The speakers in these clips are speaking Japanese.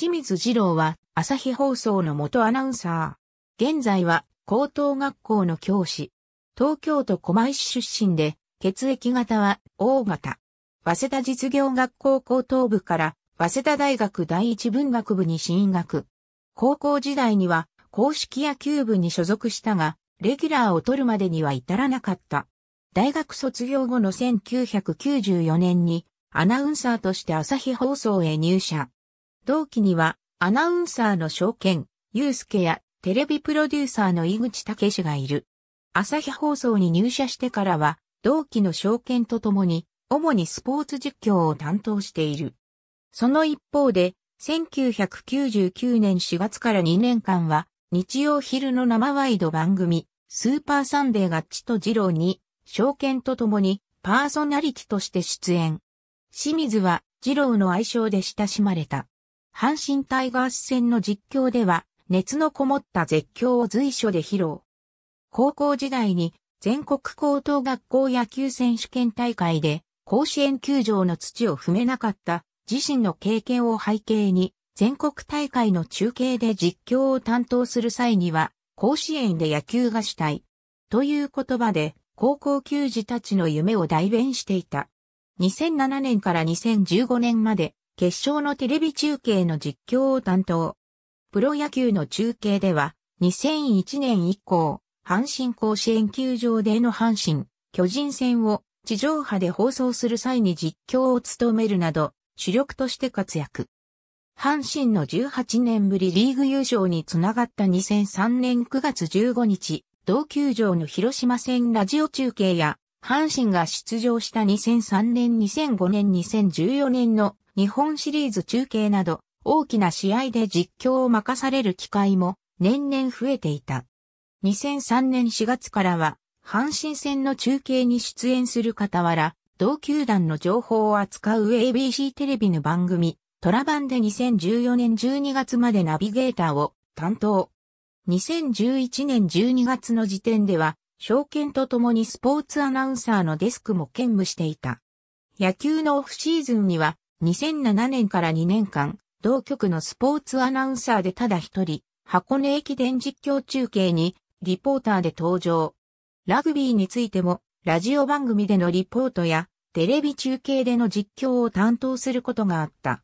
清水二郎は朝日放送の元アナウンサー。現在は高等学校の教師。東京都狛江市出身で、血液型は O 型。早稲田実業学校高等部から早稲田大学第一文学部に進学。高校時代には公式野球部に所属したが、レギュラーを取るまでには至らなかった。大学卒業後の1994年にアナウンサーとして朝日放送へ入社。同期にはアナウンサーの証券、ゆうすけやテレビプロデューサーの井口武氏がいる。朝日放送に入社してからは同期の証券とともに主にスポーツ実況を担当している。その一方で1999年4月から2年間は日曜昼の生ワイド番組スーパーサンデーガッチとジローに証券とともにパーソナリティとして出演。清水はジローの愛称で親しまれた。阪神タイガース戦の実況では熱のこもった絶叫を随所で披露。高校時代に全国高等学校野球選手権大会で甲子園球場の土を踏めなかった自身の経験を背景に全国大会の中継で実況を担当する際には甲子園で野球がしたいという言葉で高校球児たちの夢を代弁していた。2007年から2015年まで決勝のテレビ中継の実況を担当。プロ野球の中継では2001年以降、阪神甲子園球場での阪神、巨人戦を地上波で放送する際に実況を務めるなど主力として活躍。阪神の18年ぶりリーグ優勝につながった2003年9月15日、同球場の広島戦ラジオ中継や、阪神が出場した2003年2005年2014年の日本シリーズ中継など、大きな試合で実況を任される機会も年々増えていた。2003年4月からは、阪神戦の中継に出演する傍ら、同球団の情報を扱う ABC テレビの番組、トラバンで2014年12月までナビゲーターを担当。2011年12月の時点では、証券とともにスポーツアナウンサーのデスクも兼務していた。野球のオフシーズンには、2007年から2年間、同局のスポーツアナウンサーでただ一人、箱根駅伝実況中継に、リポーターで登場。ラグビーについても、ラジオ番組でのリポートや、テレビ中継での実況を担当することがあった。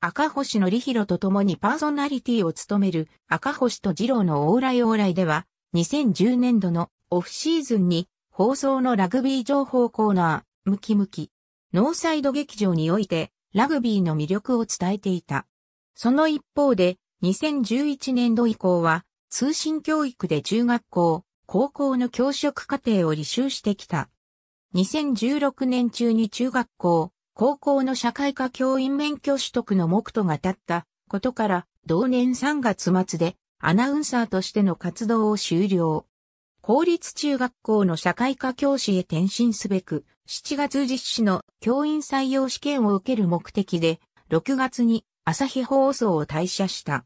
赤星のりひろと共にパーソナリティを務める赤星と二郎のオーライオーライでは、2010年度のオフシーズンに放送のラグビー情報コーナー、ムキムキ、ノーサイド劇場においてラグビーの魅力を伝えていた。その一方で、2011年度以降は通信教育で中学校、高校の教職課程を履修してきた。2016年中に中学校、高校の社会科教員免許取得の目途が立ったことから、同年3月末でアナウンサーとしての活動を終了。公立中学校の社会科教師へ転身すべく、7月実施の教員採用試験を受ける目的で、6月に朝日放送を退社した。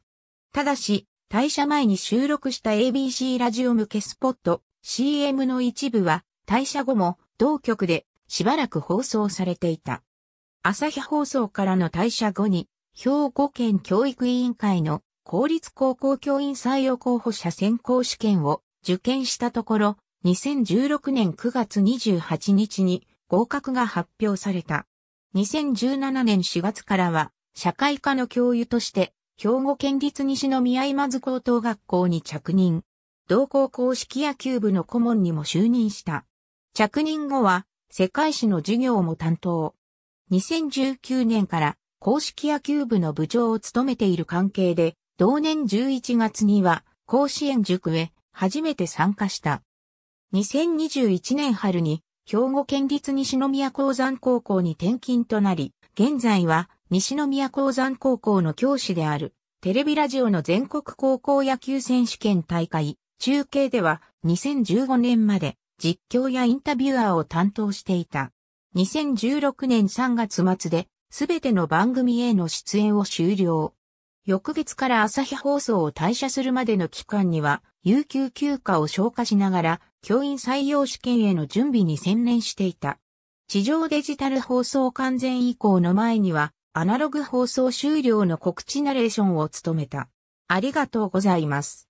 ただし、退社前に収録した ABC ラジオ向けスポット CM の一部は退社後も同局でしばらく放送されていた。朝日放送からの退社後に、兵庫県教育委員会の公立高校教員採用候補者選考試験を受験したところ、2016年9月28日に合格が発表された。2017年4月からは、社会科の教諭として、兵庫県立西宮今津高等学校に着任。同校公式野球部の顧問にも就任した。着任後は、世界史の授業も担当。2019年から公式野球部の部長を務めている関係で、同年11月には甲子園塾へ初めて参加した。2021年春に兵庫県立西宮鉱山高校に転勤となり、現在は西宮鉱山高校の教師であるテレビラジオの全国高校野球選手権大会中継では2015年まで実況やインタビュアーを担当していた。2016年3月末で、すべての番組への出演を終了。翌月から朝日放送を退社するまでの期間には、有給休暇を消化しながら、教員採用試験への準備に専念していた。地上デジタル放送完全移行の前には、アナログ放送終了の告知ナレーションを務めた。ありがとうございます。